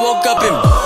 woke up and